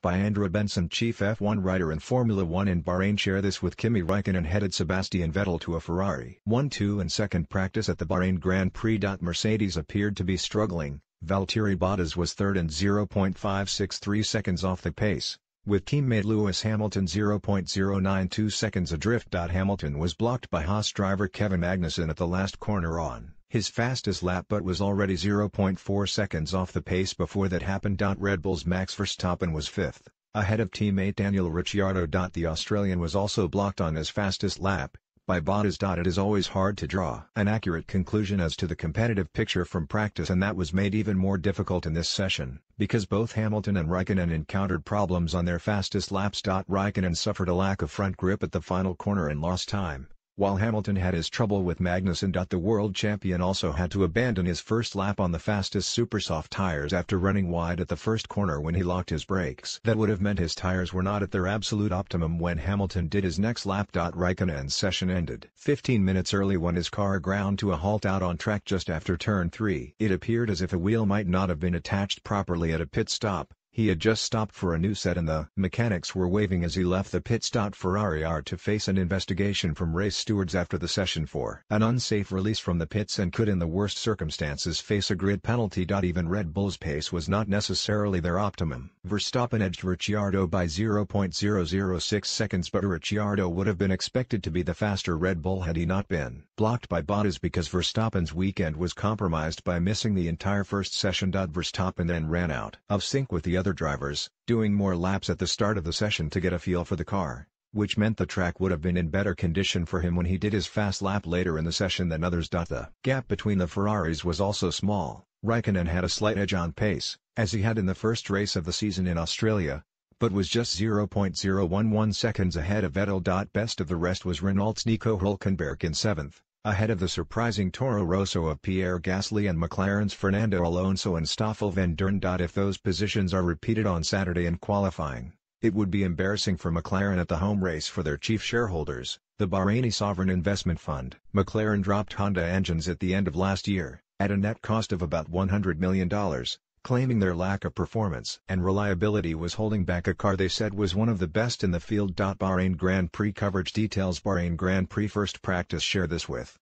by Andrew Benson chief F1 writer and Formula 1 in Bahrain share this with Kimi Raikkonen and headed Sebastian Vettel to a Ferrari. 1-2 and second practice at the Bahrain Grand Prix. Mercedes appeared to be struggling, Valtteri Bottas was third and 0.563 seconds off the pace, with teammate Lewis Hamilton 0.092 seconds adrift. Hamilton was blocked by Haas driver Kevin Magnussen at the last corner on his fastest lap but was already 0.4 seconds off the pace before that happened. Red Bull's Max Verstappen was fifth, ahead of teammate Daniel Ricciardo. The Australian was also blocked on his fastest lap, by Bottas. It is always hard to draw an accurate conclusion as to the competitive picture from practice and that was made even more difficult in this session, because both Hamilton and Raikkonen encountered problems on their fastest laps. Raikkonen suffered a lack of front grip at the final corner and lost time, while Hamilton had his trouble with Magnussen. The world champion also had to abandon his first lap on the fastest supersoft tires after running wide at the first corner when he locked his brakes. That would have meant his tires were not at their absolute optimum when Hamilton did his next lap. Raikkonen's session ended 15 minutes early when his car ground to a halt out on track just after turn 3. It appeared as if a wheel might not have been attached properly at a pit stop, he had just stopped for a new set and the mechanics were waving as he left the pit. stop. Ferrari are to face an investigation from race stewards after the session for an unsafe release from the pits and could in the worst circumstances face a grid penalty. Even Red Bull's pace was not necessarily their optimum. Verstappen edged Ricciardo by 0.006 seconds but Ricciardo would have been expected to be the faster Red Bull had he not been blocked by Bottas because Verstappen's weekend was compromised by missing the entire first session. Verstappen then ran out of sync with the other drivers, doing more laps at the start of the session to get a feel for the car, which meant the track would have been in better condition for him when he did his fast lap later in the session than others. The gap between the Ferraris was also small, Raikkonen had a slight edge on pace, as he had in the first race of the season in Australia, but was just 0.011 seconds ahead of Vettel. Best of the rest was Renault's Nico Hulkenberg in seventh, ahead of the surprising Toro Rosso of Pierre Gasly and McLaren's Fernando Alonso and Stoffel van Vandoorne. If those positions are repeated on Saturday in qualifying, it would be embarrassing for McLaren at the home race for their chief shareholders, the Bahraini Sovereign Investment Fund. McLaren dropped Honda engines at the end of last year, at a net cost of about $100 million, claiming their lack of performance and reliability was holding back a car they said was one of the best in the field. Bahrain Grand Prix coverage details Bahrain Grand Prix first practice share this with